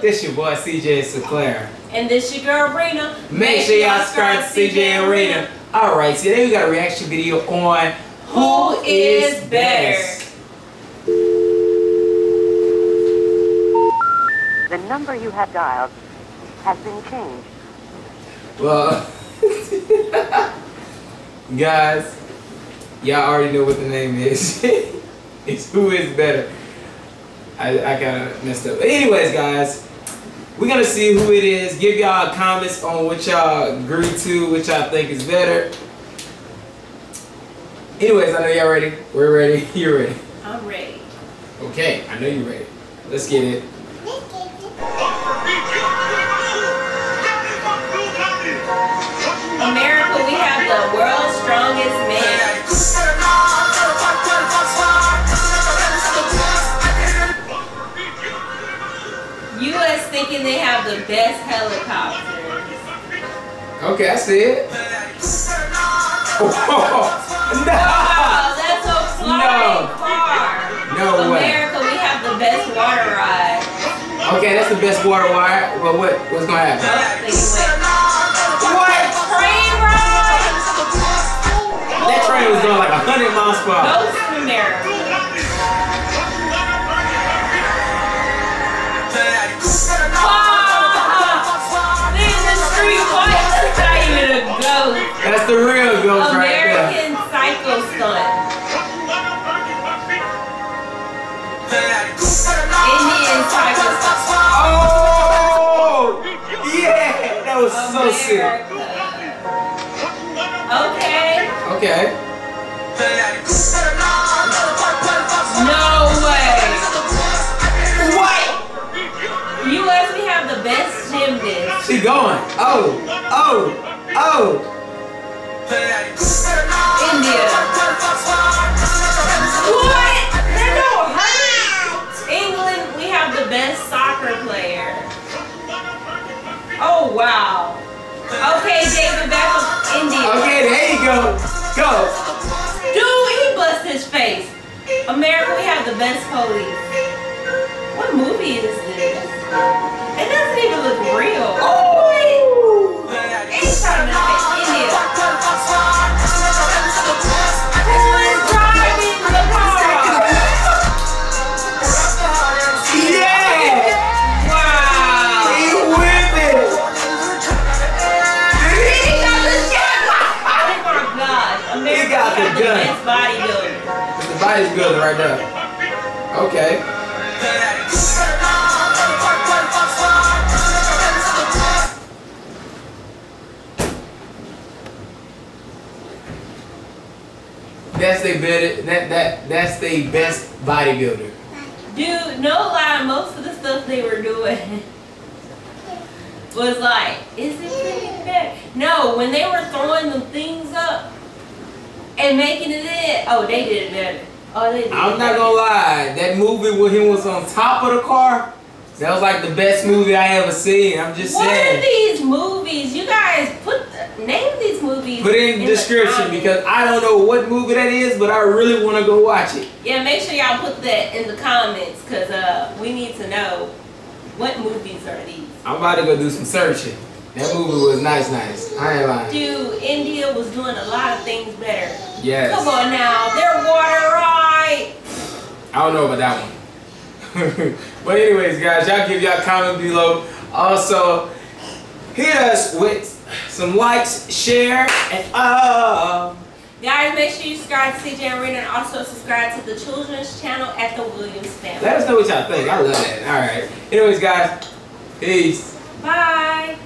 Facebook. This your boy CJ Sinclair. And this your girl Rina. Make sure y'all subscribe to CJ and Rina. Alright, so today we got a reaction video on Who is better? The number you have dialed has been changed. Well, guys, y'all already know what the name is. it's Who is Better. I, I kind of messed up. But anyways, guys, we're going to see who it is. Give y'all comments on what y'all agree to, what y'all think is better. Anyways, I know y'all ready. We're ready. You're ready. I'm ready. Okay, I know you're ready. Let's get it. Thinking they have the best helicopters. Okay, I see it. no! Wow, that's a flying No. car. No way. America, we have the best water ride. Okay, that's the best water ride. Well, what? What's gonna happen? Oh. What? Train ride. That train was going like 100 miles per hour. Ghost America. Ghost? That's the real ghost right there. American Psycho stunt. Indian Psycho stunt. Oh! Yeah! That was so sick. Okay. Okay. No way. What? U.S. We have the best gymnast. She going. Oh! Oh! Oh! India. What? That don't hurt. England, we have the best soccer player. Oh wow. Okay, David Beckham, India. Okay, there you go. Go. Dude, he bust his face. America, we have the best police. What movie is this? It doesn't even look real. Oh! The gun. best bodybuilder. The body's good right there. Okay. That's the better. That that that's the best bodybuilder. Dude, no lie, most of the stuff they were doing was like, is it really better? No, when they were throwing the things and making it in, oh, they did it better. Oh, they did. I'm not gonna lie. That movie where he was on top of the car. That was like the best movie I ever seen. I'm just saying What are these movies? You guys put the, name these movies. Put it in the description comments. because I don't know what movie that is, but I really want to go watch it. yeah, make sure y'all put that in the comments because uh, we need to know what movies are these. I'm about to go do some searching. That movie was nice, nice. I ain't lying. Dude, India was doing a lot of things better. Yes. Come on now, their water right. I don't know about that one. but anyways, guys, y'all give y'all comment below. Also, hit us with some likes, share, and uh. Guys, make sure you subscribe to CJ and Arena and also subscribe to the children's channel at the Williams family. Let us know what y'all think. I love that. All right. Anyways, guys, peace. Bye.